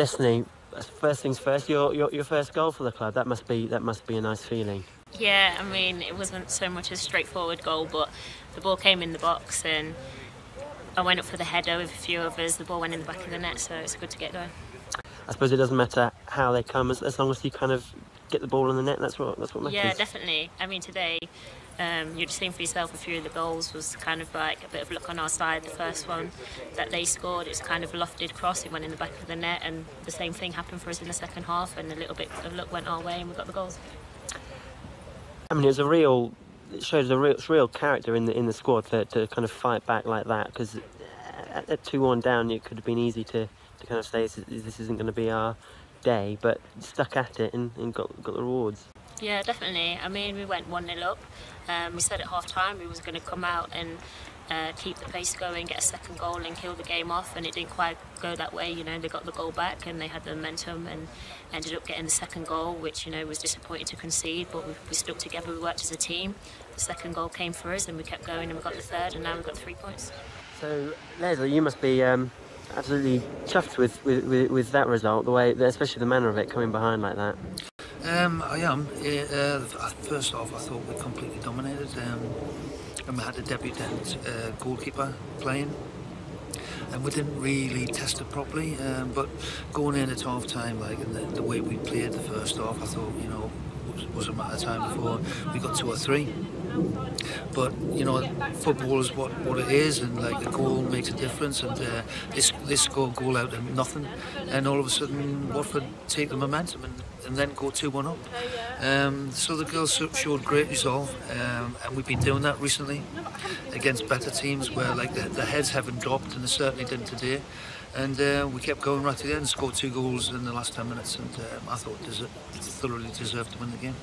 Destiney, first things first. Your, your your first goal for the club. That must be that must be a nice feeling. Yeah, I mean, it wasn't so much a straightforward goal, but the ball came in the box and I went up for the header with a few others. The ball went in the back of the net, so it's good to get going. I suppose it doesn't matter how they come as, as long as you kind of get the ball in the net. That's what that's what matters. Yeah, definitely. I mean, today um, you'd seen for yourself a few of the goals was kind of like a bit of luck on our side. The first one that they scored, it's kind of lofted cross. It went in the back of the net, and the same thing happened for us in the second half. And a little bit of luck went our way, and we got the goals. I mean, it was a real. It shows a real, real character in the in the squad to, to kind of fight back like that because at, at two one down, it could have been easy to, to kind of say this, this isn't going to be our day, but stuck at it and, and got got the rewards. Yeah, definitely. I mean, we went 1 0 up. Um, we said at half time we was going to come out and uh, keep the pace going, get a second goal, and kill the game off. And it didn't quite go that way. You know, they got the goal back and they had the momentum and ended up getting the second goal, which you know was disappointing to concede. But we, we stuck together. We worked as a team. The second goal came for us, and we kept going, and we got the third, and now we've got three points. So, Leslie, you must be um, absolutely chuffed with, with, with, with that result, the way, especially the manner of it, coming behind like that. Um, I am. Uh, first off, I thought we completely dominated. Um, and we had a debutant uh, goalkeeper playing. And we didn't really test it properly. Um, but going in at half time, like the, the, way we played the first half, I thought, you know, was, was a matter of time before we got two or three. But you know, football is what, what it is, and like a goal makes a difference. And uh, this this scored goal out of nothing, and all of a sudden Watford take the momentum and, and then go two one up. Um, so the girls showed great resolve, um, and we've been doing that recently against better teams where like the, the heads haven't dropped, and they certainly didn't today. And uh, we kept going right to the end, scored two goals in the last 10 minutes, and um, I thought deser- thoroughly deserved to win the game.